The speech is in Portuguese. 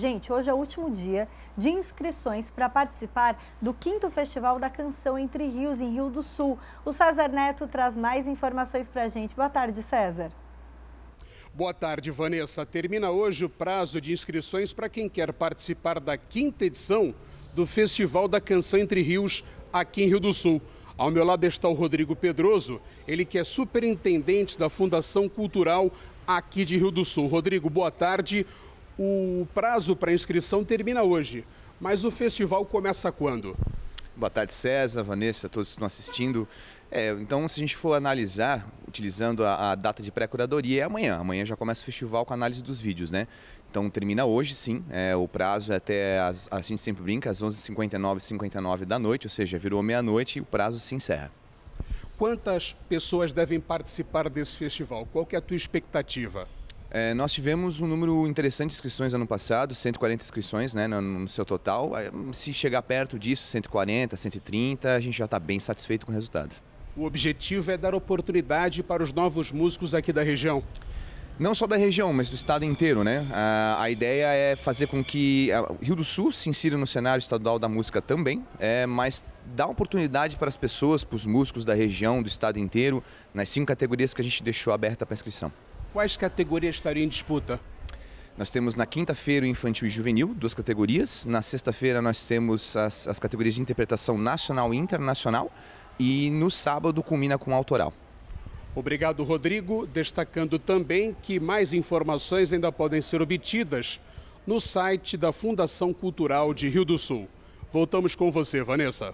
Gente, hoje é o último dia de inscrições para participar do quinto Festival da Canção Entre Rios, em Rio do Sul. O César Neto traz mais informações para a gente. Boa tarde, César. Boa tarde, Vanessa. Termina hoje o prazo de inscrições para quem quer participar da quinta edição do Festival da Canção Entre Rios, aqui em Rio do Sul. Ao meu lado está o Rodrigo Pedroso, ele que é superintendente da Fundação Cultural aqui de Rio do Sul. Rodrigo, boa tarde. O prazo para inscrição termina hoje, mas o festival começa quando? Boa tarde, César, Vanessa, todos que estão assistindo. É, então, se a gente for analisar, utilizando a, a data de pré-curadoria, é amanhã. Amanhã já começa o festival com a análise dos vídeos, né? Então, termina hoje, sim. É, o prazo é até, as, a gente sempre brinca, às 11h59 59 da noite, ou seja, virou meia-noite e o prazo se encerra. Quantas pessoas devem participar desse festival? Qual que é a tua expectativa? É, nós tivemos um número interessante de inscrições ano passado, 140 inscrições né, no, no seu total. Se chegar perto disso, 140, 130, a gente já está bem satisfeito com o resultado. O objetivo é dar oportunidade para os novos músicos aqui da região. Não só da região, mas do estado inteiro, né? A, a ideia é fazer com que o Rio do Sul se insira no cenário estadual da música também, é, mas dar oportunidade para as pessoas, para os músicos da região, do estado inteiro, nas cinco categorias que a gente deixou aberta para inscrição. Quais categorias estariam em disputa? Nós temos na quinta-feira o infantil e juvenil, duas categorias. Na sexta-feira nós temos as, as categorias de interpretação nacional e internacional. E no sábado culmina com autoral. Obrigado, Rodrigo. Destacando também que mais informações ainda podem ser obtidas no site da Fundação Cultural de Rio do Sul. Voltamos com você, Vanessa.